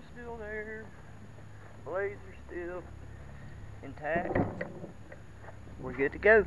are still there. Blades are still intact. We're good to go.